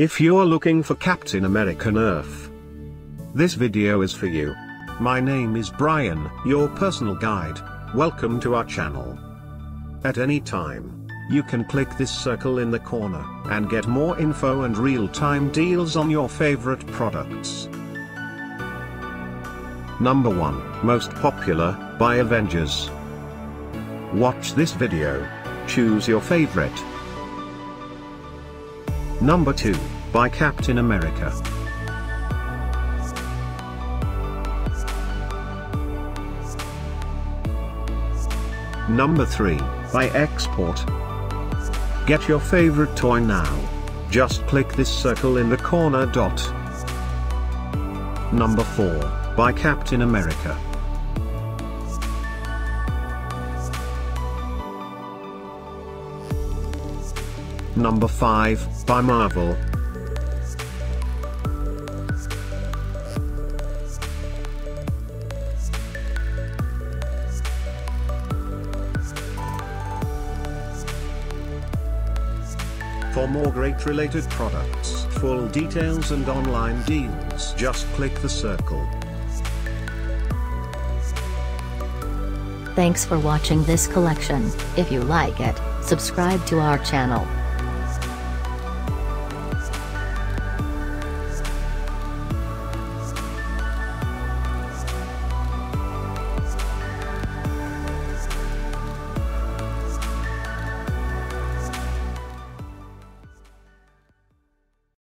If you're looking for Captain America Nerf, this video is for you. My name is Brian, your personal guide. Welcome to our channel. At any time, you can click this circle in the corner, and get more info and real-time deals on your favorite products. Number 1, Most Popular, by Avengers. Watch this video. Choose your favorite. Number 2, by Captain America. Number 3, by Exsport. Get your favorite toy now. Just click this circle in the corner dot. Number 4, by Captain America. Number 5, by Marvel. For more great related products, full details and online deals, just click the circle. Thanks for watching this collection. If you like it, subscribe to our channel.